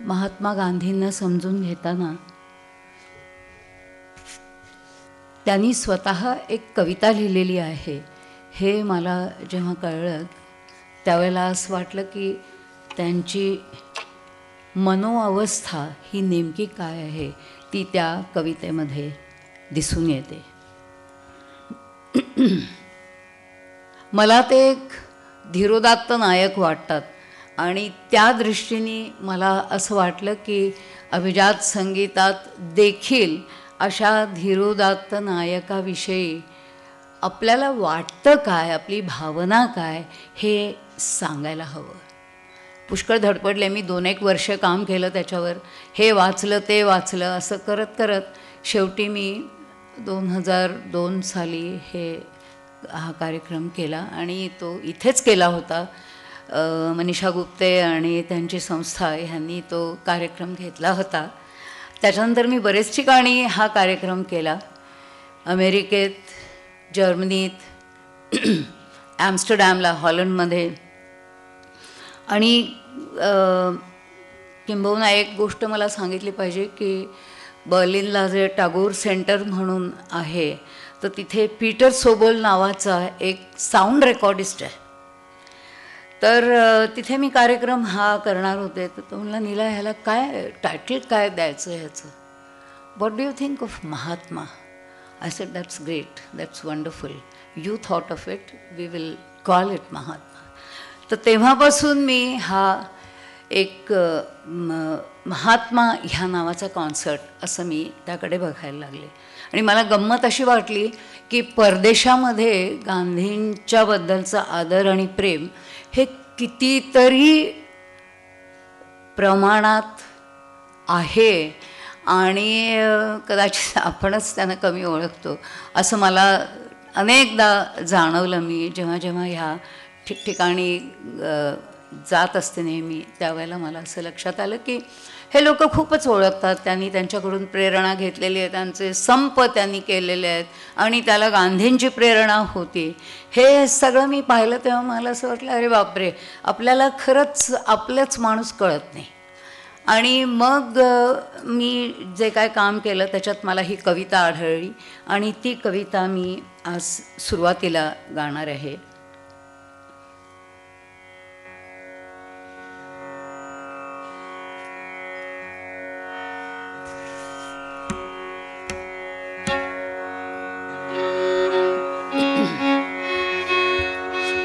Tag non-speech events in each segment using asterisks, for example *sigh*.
महात्मा गांधींना समजून घेताना त्यांनी स्वतः एक कविता लिहिलेली आहे. हे मला जेव्हा कळलं त्यावेळेला असं वाटलं की त्यांची मनोअवस्था ही नेमकी काय आहे ती त्या कवितेमध्ये दिसून येते. *clears throat* मला ते एक धीरोदात्त नायक वाटतात. आणि त्या दृष्टीने मला असं वाटलं की अभिजात संगीतात देखील अशा धीरोदात्त नायकाविषयी आपल्याला वाटतं काय आपली भावना काय हे सांगायला हवं. पुष्कळ धडपडले मी दोन एक वर्ष काम केलं त्याच्यावर. हे वाचलं ते वाचलं असं करत करत शेवटी मी दोन हजार दोन साली हे हा कार्यक्रम केला आणि तो इथेच केला होता. मनीषा गुप्ते आणि त्यांची संस्था ह्यांनी तो कार्यक्रम घेतला होता. त्याच्यानंतर मी बरेच ठिकाणी हा कार्यक्रम केला. अमेरिकेत जर्मनीत ॲम्स्टरडॅमला हॉलंडमध्ये. आणि किंबहुना एक गोष्ट मला सांगितली पाहिजे की बर्लिनला जे टागोर सेंटर म्हणून आहे तर तिथे पीटर सोबोल नावाचा एक साऊंड रेकॉर्डिस्ट आहे. तर तिथे मी कार्यक्रम हा करणार होते. तर तो म्हणला नीला ह्याला काय टायटल काय द्यायचं ह्याचं? What do you think of Mahatma I said that's great that's wonderful you thought of it we will call it Mahatma तर तेव्हापासून मी हा एक महात्मा ह्या नावाचा कॉन्सर्ट असं मी त्याकडे बघायला लागले. आणि मला गंमत अशी वाटली की परदेशामध्ये गांधींच्याबद्दलचा आदर आणि प्रेम हे कितीतरी प्रमाणात आहे आणि कदाचित आपणच त्यांना कमी ओळखतो असं मला अनेकदा जाणवलं मी जेव्हा जेव्हा ह्या ठिकठिकाणी जात असते नेहमी त्यावेळेला मला असं लक्षात आलं की हे लोक खूपच ओळखतात. त्यांनी त्यांच्याकडून प्रेरणा घेतलेली आहे. त्यांचे संप त्यांनी केलेले आहेत. आणि त्याला गांधींची प्रेरणा होती. हे सगळं मी पाहिलं तेव्हा मला असं वाटलं अरे बापरे! आपल्याला खरंच आपलंच माणूस कळत नाही. आणि मग मी जे काय काम केलं त्याच्यात मला ही कविता आढळली. आणि ती कविता मी आज सुरुवातीला गाणार आहे.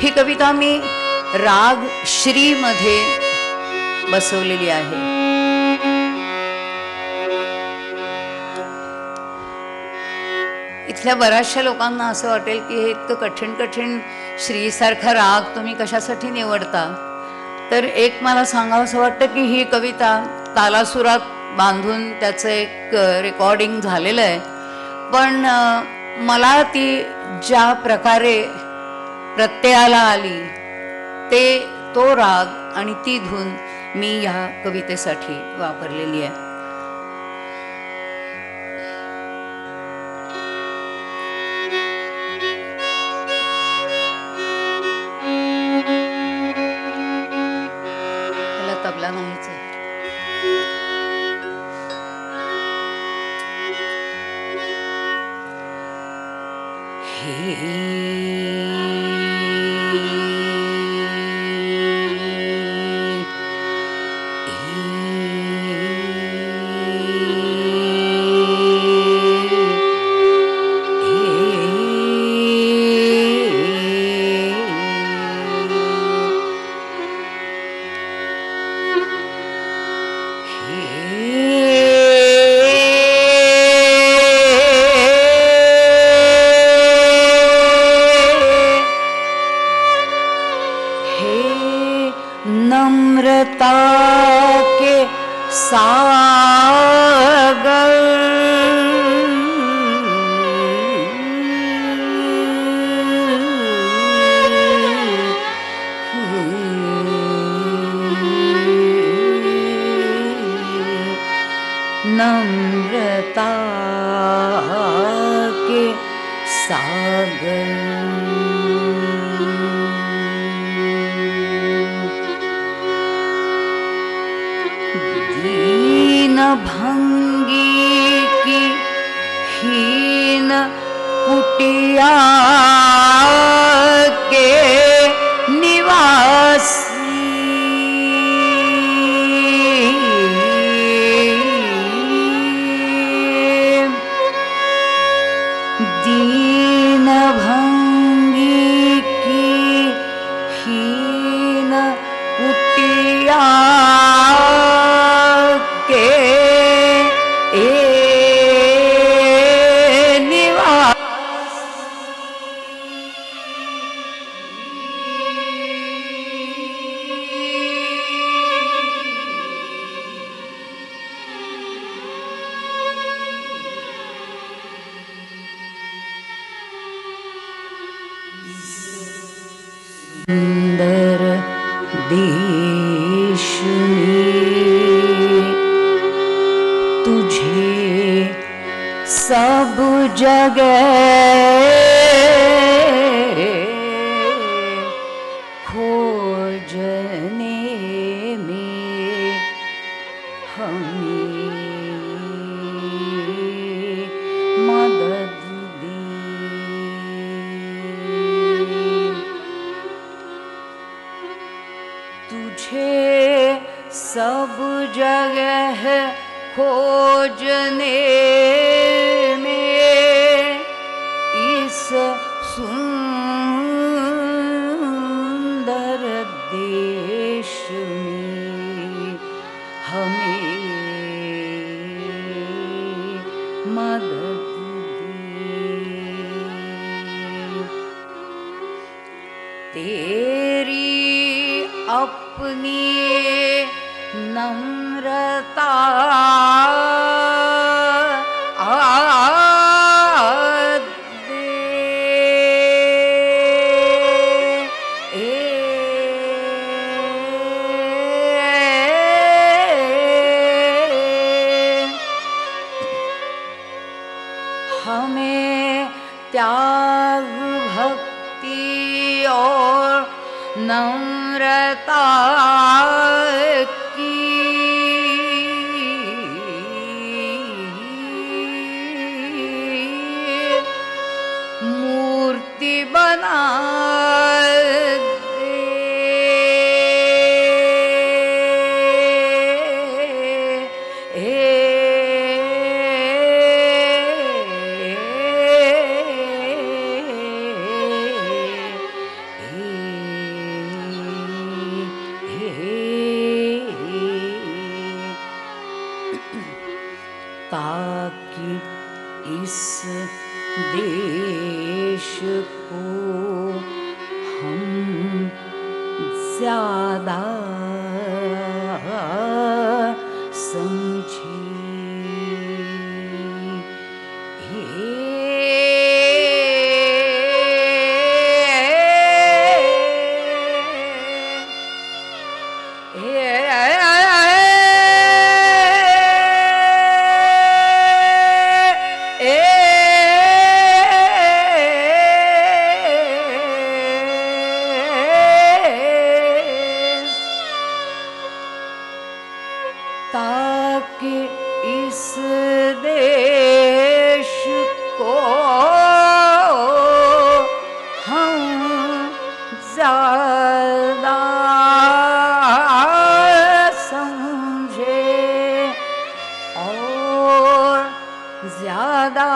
ही कविता मी राग श्रीमध्ये बसवलेली आहे. इथल्या बऱ्याचशा लोकांना असं वाटेल की हे इतकं कठीण कठीण श्रीसारखा राग तुम्ही कशासाठी निवडता? तर एक मला सांगावं असं वाटतं की ही कविता तालासुरात बांधून त्याचं एक रेकॉर्डिंग झालेलं आहे. पण मला ती ज्या प्रकारे प्रत्ययाला आली. ते तो राग आणि ती धून मी ह्या कवितेसाठी वापरलेली आहे. तबला नाहीच हीन की कुटिया के देश तुझे सब जग खोजने में हमें खोजने में इस सुंदर देश में हमें मदद तेरी अपनी नम्रता देश को हम ज्यादा ताकि इस देश को हम ज्यादा समझे और ज्यादा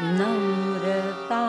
नम्रता